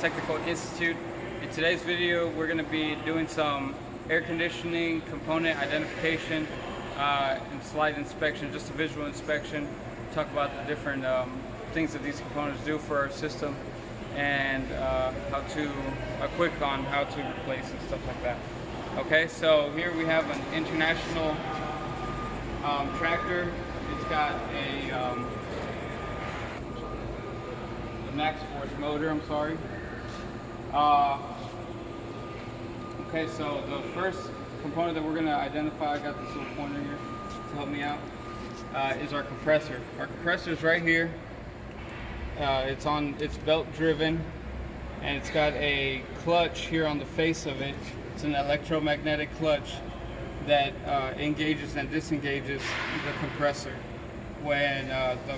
Technical Institute. In today's video, we're going to be doing some air conditioning component identification uh, and slide inspection, just a visual inspection. Talk about the different um, things that these components do for our system and uh, how to, a quick on how to replace and stuff like that. Okay, so here we have an international um, tractor. It's got a um, Max Force motor, I'm sorry. Uh, okay, so the first component that we're going to identify, I got this little pointer here to help me out, uh, is our compressor. Our compressor is right here. Uh, it's on, it's belt driven and it's got a clutch here on the face of it. It's an electromagnetic clutch that uh, engages and disengages the compressor when uh, the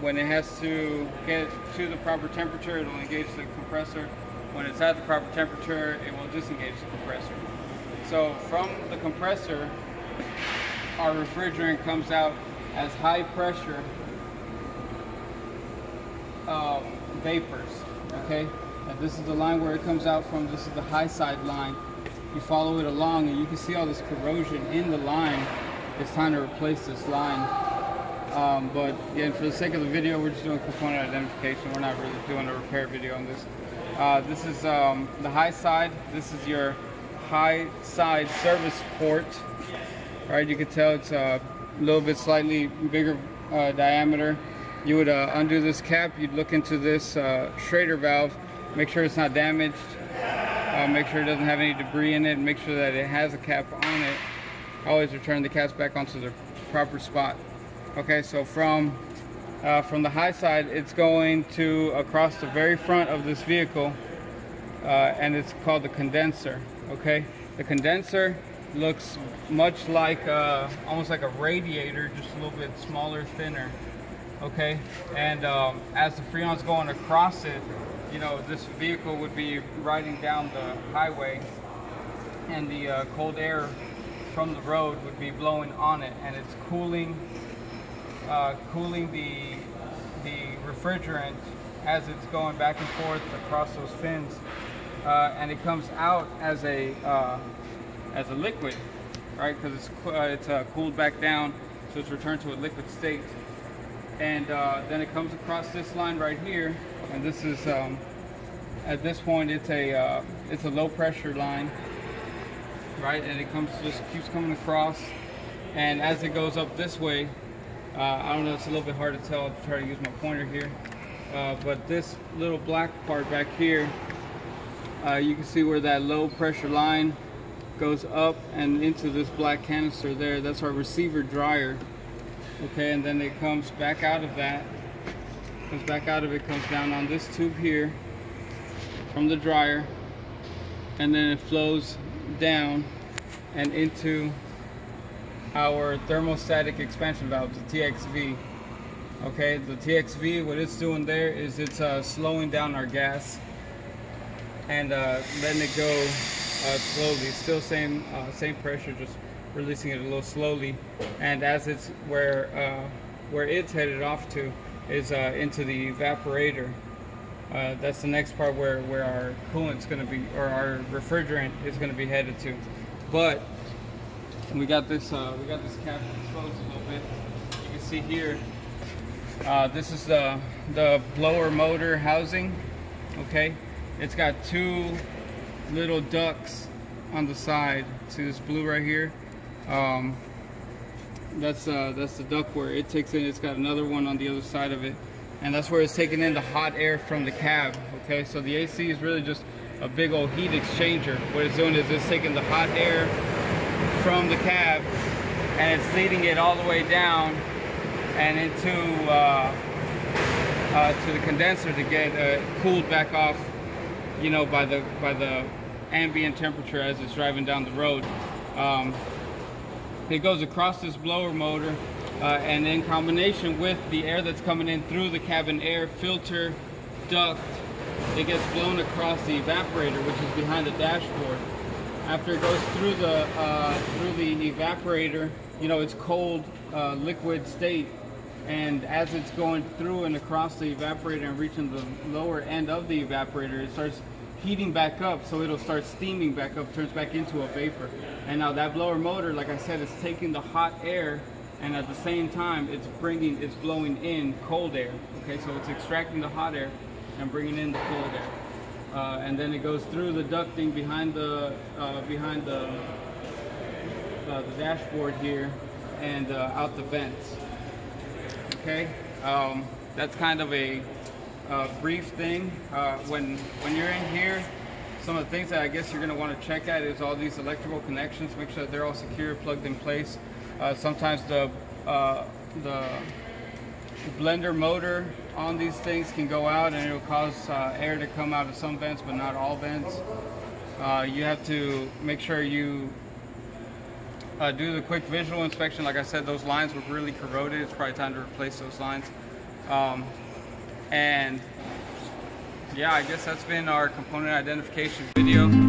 when it has to get to the proper temperature, it will engage the compressor. When it's at the proper temperature, it will disengage the compressor. So from the compressor, our refrigerant comes out as high pressure uh, vapors, okay? And this is the line where it comes out from, this is the high side line. You follow it along and you can see all this corrosion in the line. It's time to replace this line. Um, but again, for the sake of the video, we're just doing component identification. We're not really doing a repair video on this. Uh, this is um, the high side. This is your high side service port. All right, you can tell it's a little bit slightly bigger uh, diameter. You would uh, undo this cap. You'd look into this uh, Schrader valve, make sure it's not damaged, uh, make sure it doesn't have any debris in it, make sure that it has a cap on it. Always return the caps back onto the proper spot. Okay, so from uh, from the high side, it's going to across the very front of this vehicle, uh, and it's called the condenser. Okay, the condenser looks much like uh, almost like a radiator, just a little bit smaller, thinner. Okay, and um, as the freon's going across it, you know, this vehicle would be riding down the highway, and the uh, cold air from the road would be blowing on it, and it's cooling uh, cooling the the refrigerant as it's going back and forth across those fins, uh, and it comes out as a uh, as a liquid, right? Because it's uh, it's uh, cooled back down, so it's returned to a liquid state, and uh, then it comes across this line right here, and this is um, at this point it's a it's a low pressure line, right? And it comes just keeps coming across, and as it goes up this way, uh, I don't know, it's a little bit hard to tell. I'll try to use my pointer here. Uh, but this little black part back here, uh, you can see where that low pressure line goes up and into this black canister there. That's our receiver dryer. Okay, and then it comes back out of that. Comes back out of it, comes down on this tube here from the dryer. And then it flows down and into our thermostatic expansion valve, the TXV. Okay, the TXV, what it's doing there is it's uh, slowing down our gas and uh, letting it go uh, slowly. Still same uh, same pressure, just releasing it a little slowly. And as it's where uh, where it's headed off to is uh, into the evaporator. that's the next part where where our coolant's going to be, or our refrigerant is going to be headed to. But we got this uh, we got this cap exposed a little bit. You can see here. Uh, this is the the blower motor housing. Okay, it's got two little ducts on the side. See this blue right here? Um, that's uh, that's the duct where it takes in. It's got another one on the other side of it, and that's where it's taking in the hot air from the cab. Okay, so the AC is really just a big old heat exchanger. What it's doing is it's taking the hot air from the cab and it's leading it all the way down and into uh, uh, to the condenser to get uh, cooled back off you know by the by the ambient temperature as it's driving down the road. Um, it goes across this blower motor uh, and in combination with the air that's coming in through the cabin air filter duct it gets blown across the evaporator which is behind the dashboard after it goes through the uh, through the evaporator, you know, it's cold uh, liquid state. and as it's going through and across the evaporator and reaching the lower end of the evaporator, it starts heating back up, so it'll start steaming back up, turns back into a vapor. And now that blower motor, like I said, is taking the hot air and at the same time it's bringing it's blowing in cold air okay so it's extracting the hot air and bringing in the cold air uh, and then it goes through the ducting behind the uh, behind the uh, the dashboard here and uh, out the vents. Okay? Um, that's kind of a uh, brief thing. When when you're in here some of the things that I guess you're going to want to check at is all these electrical connections make sure that they're all secure plugged in place. Sometimes the, the blender motor on these things can go out and it'll cause uh, air to come out of some vents but not all vents. Uh, you have to make sure you uh, do the quick visual inspection. Like I said, those lines were really corroded. It's probably time to replace those lines. Um, and yeah, I guess that's been our component identification video.